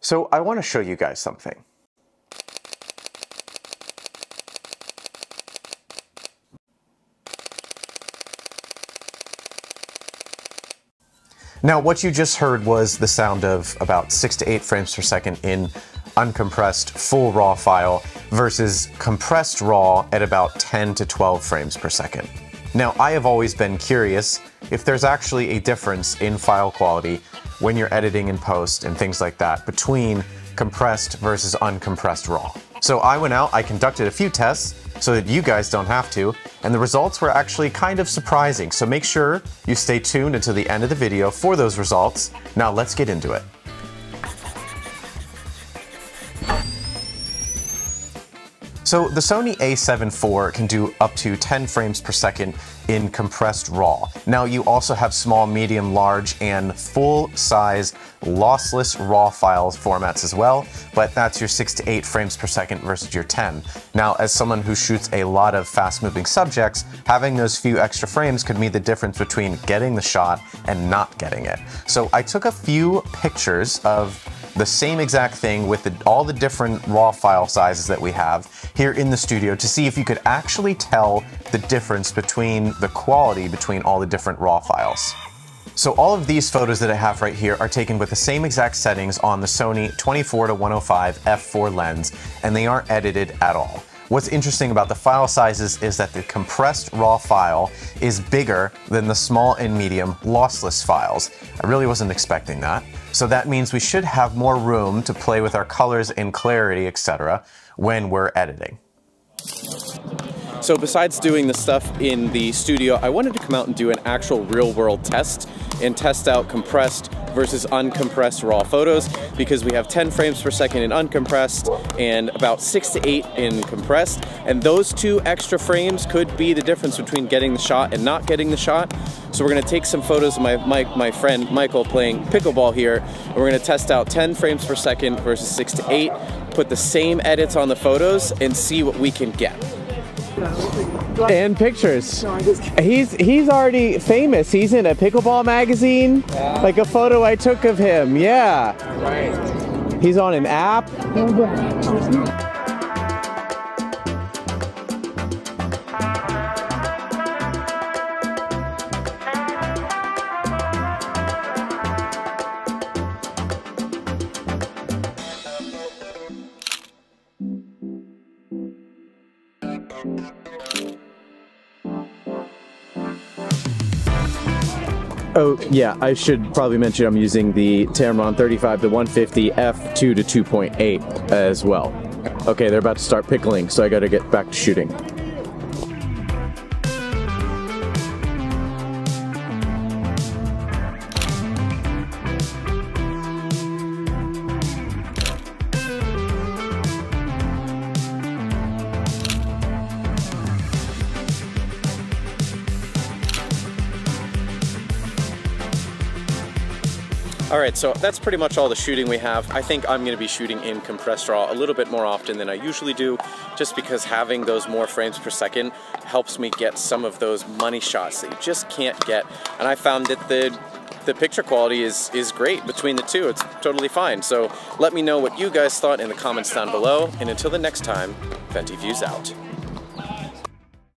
So I want to show you guys something. Now, what you just heard was the sound of about six to eight frames per second in uncompressed full RAW file versus compressed RAW at about 10 to 12 frames per second. Now, I have always been curious if there's actually a difference in file quality when you're editing in post and things like that between compressed versus uncompressed RAW. So I went out, I conducted a few tests so that you guys don't have to, and the results were actually kind of surprising. So make sure you stay tuned until the end of the video for those results. Now let's get into it. So the Sony a7 IV can do up to 10 frames per second in compressed RAW. Now you also have small, medium, large, and full-size lossless RAW files formats as well, but that's your 6 to 8 frames per second versus your 10. Now as someone who shoots a lot of fast-moving subjects, having those few extra frames could mean the difference between getting the shot and not getting it. So I took a few pictures of the same exact thing with the, all the different raw file sizes that we have here in the studio to see if you could actually tell the difference between the quality between all the different raw files. So all of these photos that I have right here are taken with the same exact settings on the Sony 24 to 105 f4 lens, and they aren't edited at all. What's interesting about the file sizes is that the compressed raw file is bigger than the small and medium lossless files. I really wasn't expecting that. So that means we should have more room to play with our colors and clarity, etc. when we're editing. So besides doing the stuff in the studio, I wanted to come out and do an actual real world test and test out compressed versus uncompressed raw photos because we have 10 frames per second in uncompressed and about 6 to 8 in compressed and those two extra frames could be the difference between getting the shot and not getting the shot. So we're going to take some photos of my, my, my friend Michael playing pickleball here and we're going to test out 10 frames per second versus 6 to 8, put the same edits on the photos and see what we can get and pictures. He's he's already famous. He's in a pickleball magazine. Yeah. Like a photo I took of him. Yeah. Right. He's on an app. Oh, yeah, I should probably mention I'm using the Tamron 35 to 150 f2 to 2.8 as well. Okay, they're about to start pickling, so I gotta get back to shooting. All right, so that's pretty much all the shooting we have. I think I'm gonna be shooting in compressed RAW a little bit more often than I usually do, just because having those more frames per second helps me get some of those money shots that you just can't get. And I found that the the picture quality is, is great between the two. It's totally fine. So let me know what you guys thought in the comments down below. And until the next time, Venti Views out.